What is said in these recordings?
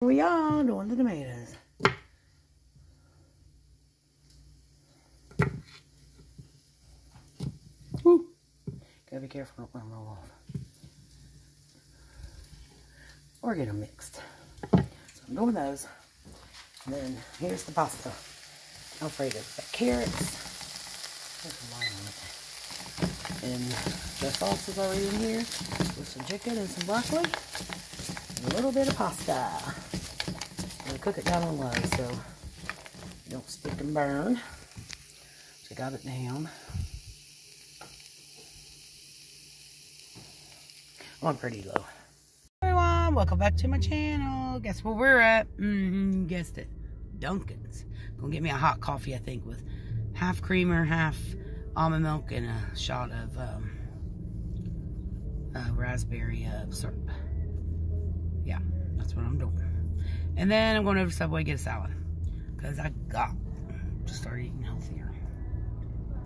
Here we are doing the tomatoes. Woo. Gotta be careful, don't let them roll off. Or get them mixed. So I'm doing those. And then here's the pasta. Alfredo. Got carrots. There's a line on it. And the sauce is already in here with some chicken and some broccoli. And a little bit of pasta. I'm cook it down on low so you don't stick and burn. So I got it down. on pretty low. Everyone, welcome back to my channel. Guess where we're at? Mm-hmm, guessed it. Dunkin's. Gonna get me a hot coffee, I think, with half creamer, half almond milk, and a shot of um, uh, raspberry uh, syrup. Yeah, that's what I'm doing. And then I'm going over to Subway to get a salad. Because I got to start eating healthier.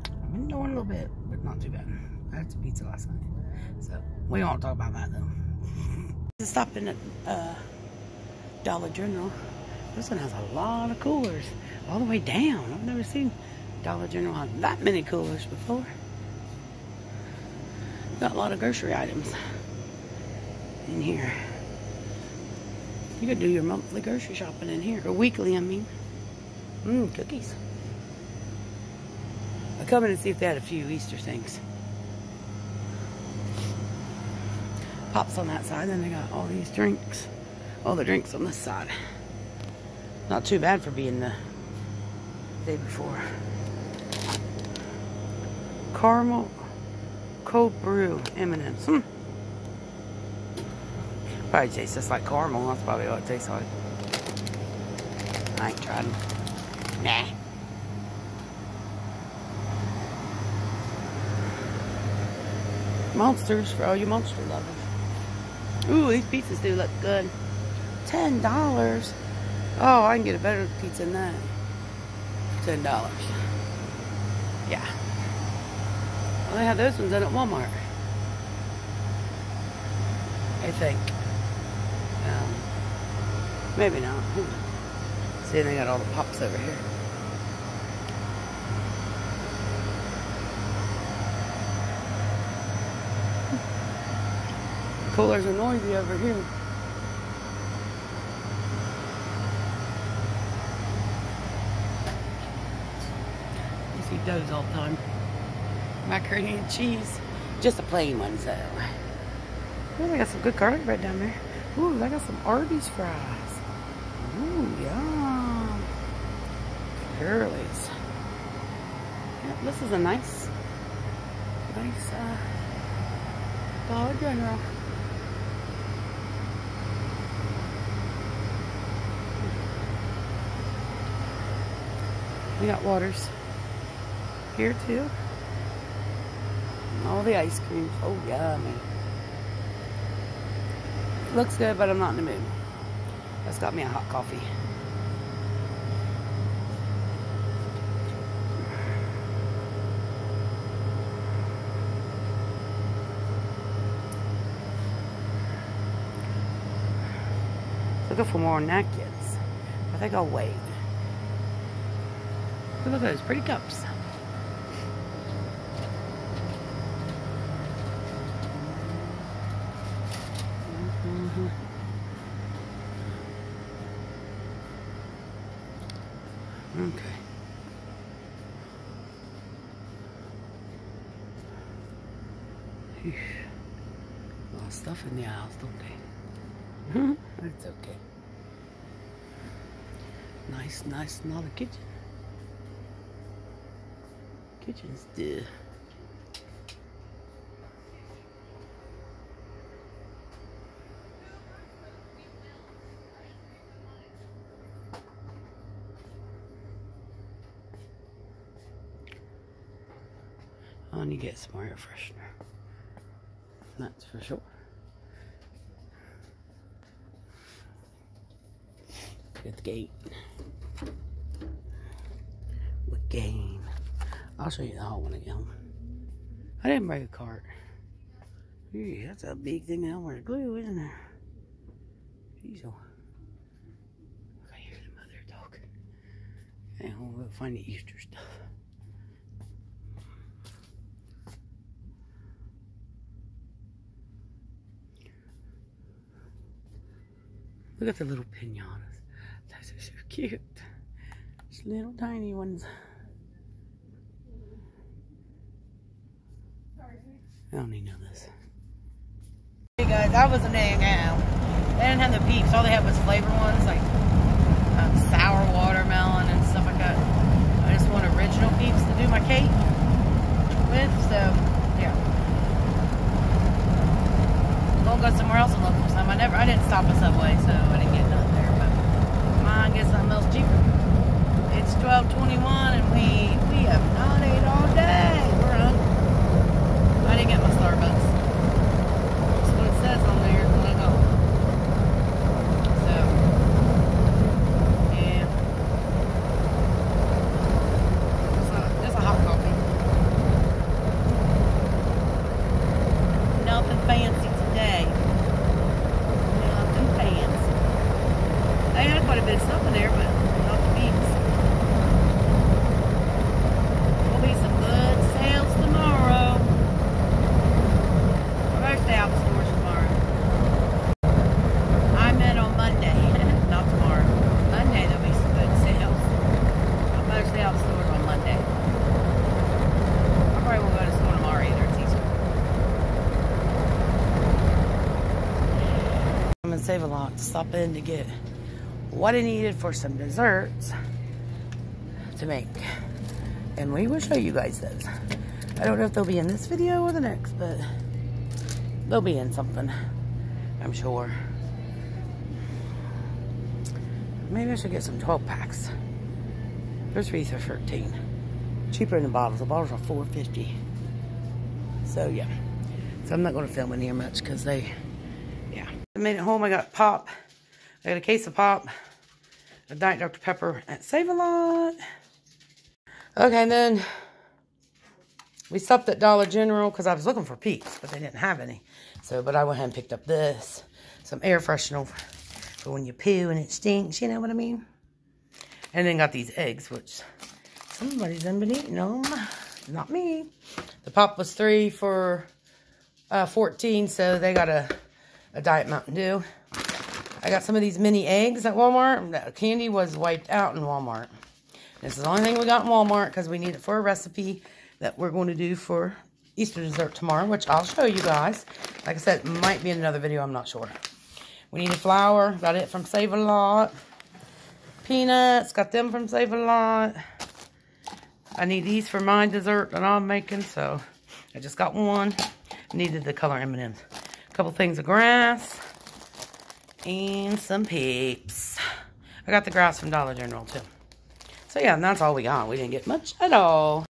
I've been doing a little bit, but not too bad. I had some pizza last night. So, we won't talk about that though. Stopping at uh, Dollar General. This one has a lot of coolers all the way down. I've never seen Dollar General have that many coolers before. Got a lot of grocery items in here. You could do your monthly grocery shopping in here, or weekly, I mean. Mmm, cookies. I'll come in and see if they had a few Easter things. Pops on that side, then they got all these drinks. All the drinks on this side. Not too bad for being the day before. Caramel cold brew M&M's. Hmm. Probably tastes just like caramel. That's probably what it tastes like. I ain't tried them. Nah. Monsters for all you monster lovers. Ooh, these pizzas do look good. Ten dollars. Oh, I can get a better pizza than that. Ten dollars. Yeah. Well, they have those ones in at Walmart. I think. Um, maybe not. See, they got all the pops over here. Coolers are noisy over here. You see those all the time. Macaroni and cheese. Just a plain one, so. Ooh, they got some good garlic bread down there. Ooh, they got some Arby's fries. Ooh, yum. Curly's. Yep, this is a nice, nice, uh, Dollar General. We got waters here too. And all the ice creams. Oh, yummy. Looks good, but I'm not in the mood. That's got me a hot coffee. Looking for more napkins. I think I'll wait. Look at those pretty cups. Mm-hmm. Okay. Whew. A lot of stuff in the aisles, don't they? That's okay. Nice, nice, not a kitchen. Kitchen's dead. you get some air freshener. That's for sure. Look at the gate. What game? I'll show you the whole one again. I didn't break a cart. Gee, that's a big thing that wants glue, isn't it? oh I hear the mother dog. And we'll find the Easter stuff. Look at the little pinatas. Those are so cute. Just little tiny ones. I don't need even know this. Hey guys, that was an egg now. They didn't have the peeps. All they had was flavor ones, like um, sour watermelon and stuff like that. I just want original peeps to do my cake with, so yeah. We'll go somewhere else and look for some. I never, I didn't stop at Subway, so I didn't get none there. But mine get something else cheaper. It's 12:21, and we we have not ate all day. We're hungry. I didn't get my Starbucks. That's what it says on there when I go. So, yeah. Just a, just a hot coffee. Nothing fancy today. Nothing fancy. They had quite a bit of stuff in there, but not the peeps. Will be some good sales tomorrow. We're going to stay out the stores tomorrow. I meant on Monday, not tomorrow. Monday there'll be some good sales. I better stay out the stores on Monday. I probably won't go to the store tomorrow either. It's Easter. I'm in Save to stop in to get what I needed for some desserts to make. And we will show you guys those. I don't know if they'll be in this video or the next, but they'll be in something, I'm sure. Maybe I should get some 12 packs. There's three for 13. Cheaper than the bottles. The bottles are 4.50. So yeah. So I'm not going to film in here much because they. I made it home. I got pop. I got a case of pop. A Diet Dr. Pepper at Save-A-Lot. Okay, and then we stopped at Dollar General because I was looking for peeps, but they didn't have any. So, but I went ahead and picked up this. Some air freshener for when you poo and it stinks, you know what I mean? And then got these eggs, which somebody's been eating them. Not me. The pop was three for uh, 14, so they got a, a Diet Mountain Dew. I got some of these mini eggs at Walmart. The candy was wiped out in Walmart. This is the only thing we got in Walmart because we need it for a recipe that we're going to do for Easter dessert tomorrow, which I'll show you guys. Like I said, might be in another video. I'm not sure. We needed flour. Got it from Save A Lot. Peanuts. Got them from Save A Lot. I need these for my dessert that I'm making, so I just got one. Needed the color M&M's. A couple things of grass. And some peeps. I got the grass from Dollar General, too. So, yeah, and that's all we got. We didn't get much at all.